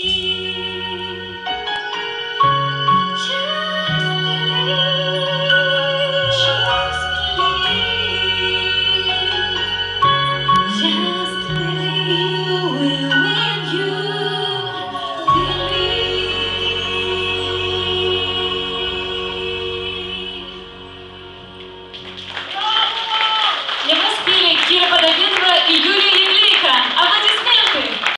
心。